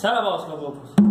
Saravá os caboclos.